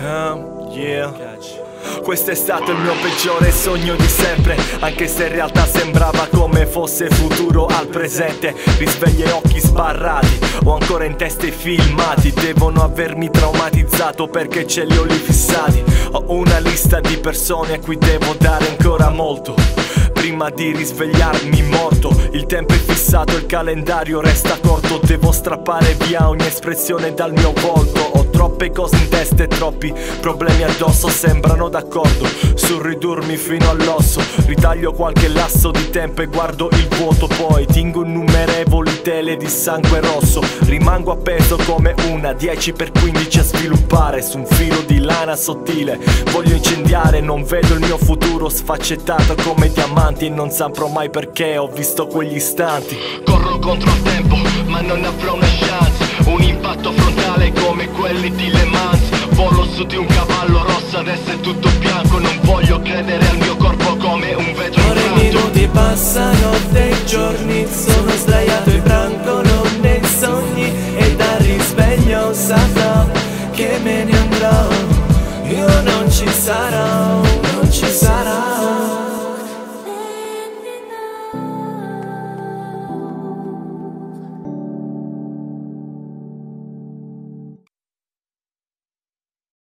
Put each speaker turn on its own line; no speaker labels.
Um, yeah. Catch. Questo è stato il mio peggiore sogno di sempre Anche se in realtà sembrava come fosse futuro al presente Risveglia e occhi sbarrati Ho ancora in testa i filmati Devono avermi traumatizzato perché ce li ho lì fissati Ho una lista di persone a cui devo dare ancora molto Prima di risvegliarmi morto. Il tempo è fissato, il calendario resta corto. Devo strappare via ogni espressione dal mio volto. Ho troppe cose in testa e troppi problemi addosso Sembrano d'accordo. Sul ridurmi fino all'osso Ritaglio qualche lasso di tempo e guardo il vuoto. Poi tingo innumerevoli tele di sangue rosso. Rimango appeso come una 10x15 a sviluppare. Su un filo di lana sottile Voglio incendiare, non vedo il mio futuro sfaccettato come diamante e non saprò mai perché ho visto quegli istanti.
Corro contro il tempo ma non avrò una chance. Un impatto frontale come quelli di Le Mans. Volo su di un cavallo rosso adesso è tutto bianco. Non voglio credere al mio corpo come un vetro
Ore e minuti passano dei giorni Sono sdraiato in branco non nei sogni. E dal risveglio saprò che me ne andrò. Io non ci sarò, non ci sarò